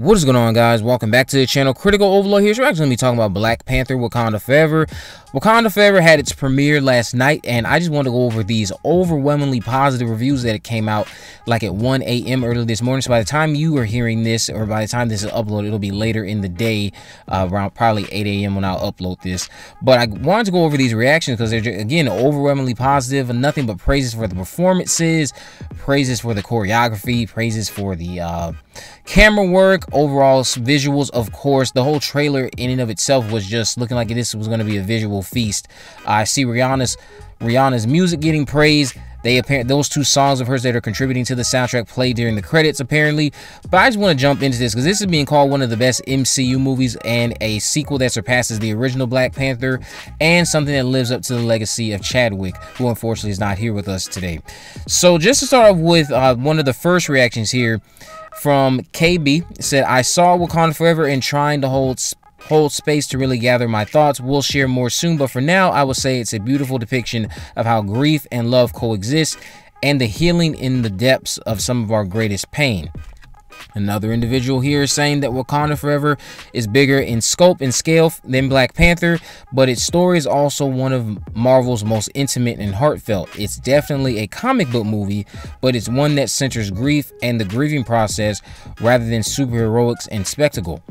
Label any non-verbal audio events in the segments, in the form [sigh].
What is going on guys? Welcome back to the channel. Critical Overlord here. So we're actually going to be talking about Black Panther Wakanda Forever. Wakanda Forever had its premiere last night and I just want to go over these overwhelmingly positive reviews that it came out like at 1 a.m. early this morning. So by the time you are hearing this or by the time this is uploaded, it'll be later in the day uh, around probably 8 a.m. when I'll upload this. But I wanted to go over these reactions because they're again overwhelmingly positive and nothing but praises for the performances, praises for the choreography, praises for the uh, camera work overall visuals of course. The whole trailer in and of itself was just looking like this was going to be a visual feast. I see rihanna's rihanna's music getting praised. They apparent those two songs of hers that are contributing to the soundtrack play during the credits apparently. But i just want to jump into this because this is being called one of the best mcu movies and a sequel that surpasses the original black panther and something that lives up to the legacy of chadwick who unfortunately is not here with us today. So just to start off with uh, one of the first reactions here from KB said, I saw Wakanda Forever and trying to hold hold space to really gather my thoughts. We'll share more soon, but for now, I will say it's a beautiful depiction of how grief and love coexist and the healing in the depths of some of our greatest pain. Another individual here is saying that Wakanda Forever is bigger in scope and scale than Black Panther, but its story is also one of Marvel's most intimate and heartfelt. It's definitely a comic book movie, but it's one that centers grief and the grieving process rather than superheroics and spectacle.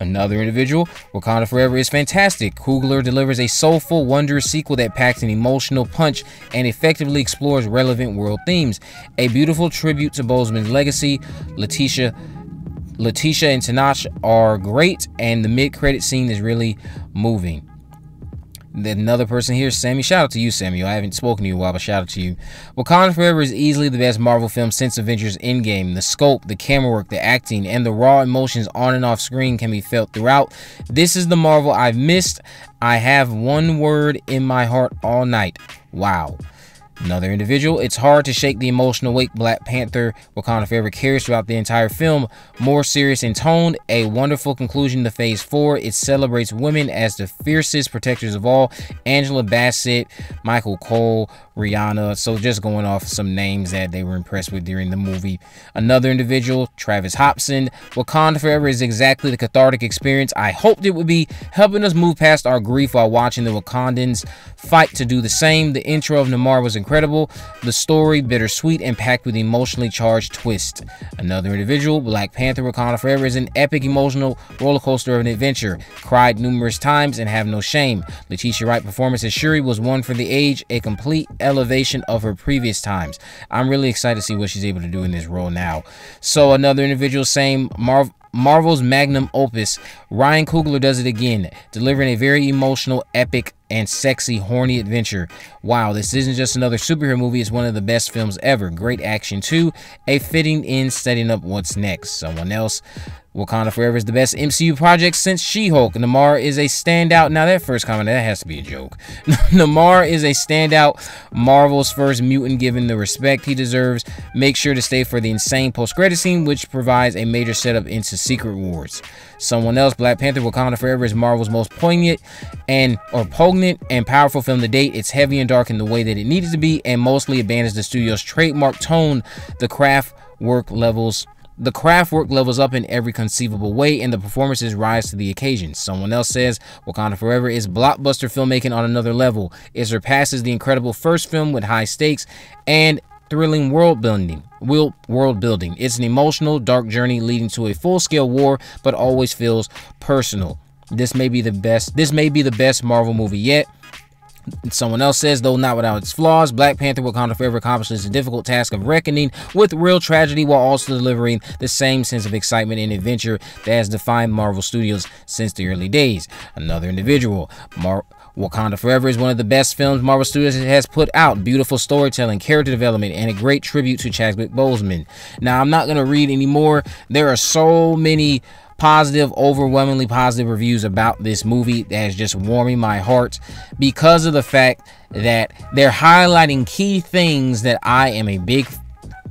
Another individual, Wakanda Forever is fantastic. Coogler delivers a soulful, wondrous sequel that packs an emotional punch and effectively explores relevant world themes. A beautiful tribute to Boseman's legacy. Letitia Letitia and Tenoch are great, and the mid-credit scene is really moving. Another person here, Sammy. Shout out to you, Samuel. I haven't spoken to you in a while, but shout out to you. Wakanda Forever is easily the best Marvel film since Avengers Endgame. The scope, the camera work, the acting, and the raw emotions on and off screen can be felt throughout. This is the Marvel I've missed. I have one word in my heart all night. Wow. Another individual, it's hard to shake the emotional weight Black Panther Wakanda Forever carries throughout the entire film. More serious in tone, a wonderful conclusion to Phase 4. It celebrates women as the fiercest protectors of all. Angela Bassett, Michaela Coel, Rihanna. So just going off some names that they were impressed with during the movie. Another individual, Travis Hobson. Wakanda Forever is exactly the cathartic experience I hoped it would be, helping us move past our grief while watching the Wakandans fight to do the same. The intro of Namor was incredible. Incredible, the story, bittersweet and packed with emotionally charged twists. Another individual, Black Panther Wakanda Forever is an epic emotional roller coaster of an adventure. Cried numerous times and have no shame. Letitia Wright performance as Shuri was one for the age, a complete elevation of her previous times. I'm really excited to see what she's able to do in this role now. So another individual same Marvel Marvel's magnum opus, Ryan Coogler does it again, delivering a very emotional, epic, and sexy, horny adventure. Wow, this isn't just another superhero movie, it's one of the best films ever. Great action too, a fitting in setting up what's next. Someone else Wakanda Forever is the best MCU project since She-Hulk. Namor is a standout. Now that first comment, that has to be a joke. [laughs] Namor is a standout. Marvel's first mutant given the respect he deserves. Make sure to stay for the insane post-credit scene, which provides a major setup into Secret Wars. Someone else, Black Panther Wakanda Forever is Marvel's most poignant and or poignant and powerful film to date. It's heavy and dark in the way that it needed to be and mostly abandons the studio's trademark tone. The craft work levels the craft work levels up in every conceivable way, and the performances rise to the occasion. Someone else says Wakanda Forever is blockbuster filmmaking on another level. It surpasses the incredible first film with high stakes and thrilling world building. World building. It's an emotional, dark journey leading to a full-scale war, but always feels personal. This may be the best. This may be the best Marvel movie yet. Someone else says, though not without its flaws, Black Panther Wakanda Forever accomplishes the difficult task of reckoning with real tragedy while also delivering the same sense of excitement and adventure that has defined Marvel Studios since the early days. Another individual, Mar Wakanda Forever is one of the best films Marvel Studios has put out. Beautiful storytelling, character development, and a great tribute to Chadwick Boseman. Now, I'm not going to read anymore. There are so many positive, overwhelmingly positive reviews about this movie that is just warming my heart because of the fact that they're highlighting key things that I am a big,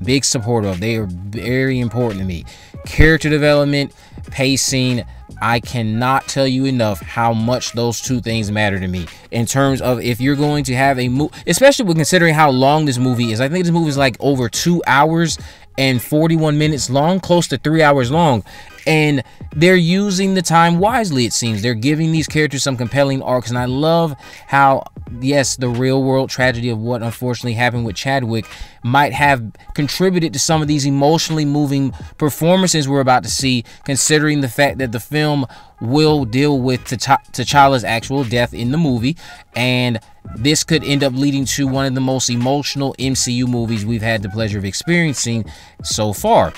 big supporter of. They are very important to me. Character development, pacing, I cannot tell you enough how much those two things matter to me in terms of if you're going to have a movie, especially with considering how long this movie is. I think this movie is like over two hours and 41 minutes long, close to three hours long. And they're using the time wisely, it seems. They're giving these characters some compelling arcs. And I love how, yes, the real world tragedy of what unfortunately happened with Chadwick might have contributed to some of these emotionally moving performances we're about to see, considering the fact that the film will deal with T'Challa's actual death in the movie. And this could end up leading to one of the most emotional MCU movies we've had the pleasure of experiencing so far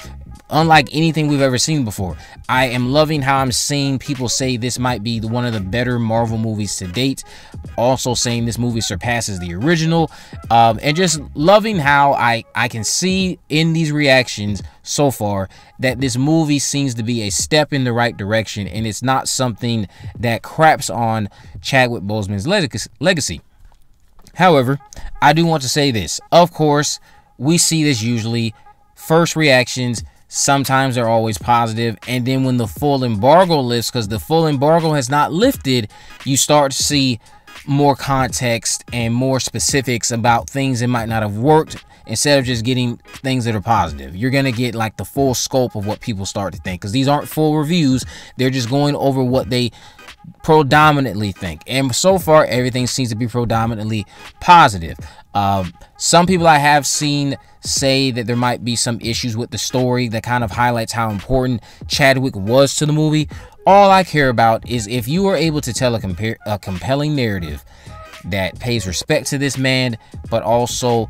unlike anything we've ever seen before. I am loving how I'm seeing people say this might be one of the better Marvel movies to date. Also saying this movie surpasses the original. Um, and just loving how I, I can see in these reactions so far that this movie seems to be a step in the right direction and it's not something that craps on Chadwick Boseman's legacy. However, I do want to say this. Of course, we see this usually. First reactions sometimes they're always positive and then when the full embargo lifts because the full embargo has not lifted you start to see more context and more specifics about things that might not have worked instead of just getting things that are positive you're gonna get like the full scope of what people start to think because these aren't full reviews they're just going over what they predominantly think. And so far everything seems to be predominantly positive. Um, some people i have seen say that there might be some issues with the story that kind of highlights how important chadwick was to the movie. All i care about is if you are able to tell a, a compelling narrative that pays respect to this man but also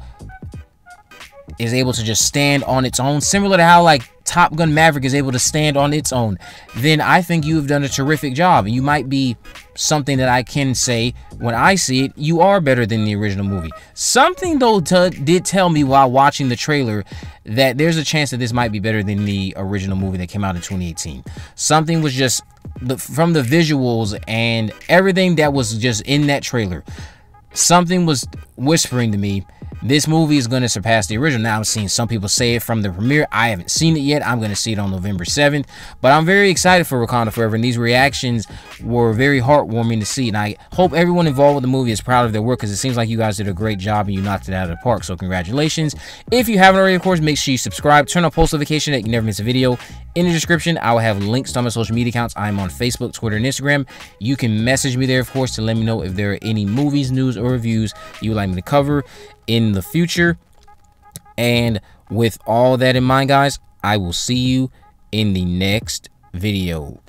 is able to just stand on its own similar to how like Top Gun Maverick is able to stand on its own, then I think you have done a terrific job. You might be something that I can say when I see it, you are better than the original movie. Something though did tell me while watching the trailer that there's a chance that this might be better than the original movie that came out in 2018. Something was just the, from the visuals and everything that was just in that trailer. Something was whispering to me this movie is going to surpass the original. Now, I'm seeing some people say it from the premiere. I haven't seen it yet. I'm going to see it on November 7th. But I'm very excited for Wakanda Forever, and these reactions were very heartwarming to see. And I hope everyone involved with the movie is proud of their work because it seems like you guys did a great job and you knocked it out of the park. So, congratulations. If you haven't already, of course, make sure you subscribe, turn on post notification that you never miss a video. In the description, I will have links to my social media accounts. I'm on Facebook, Twitter, and Instagram. You can message me there, of course, to let me know if there are any movies, news, or reviews you would like me to cover in the future. And with all that in mind, guys, I will see you in the next video.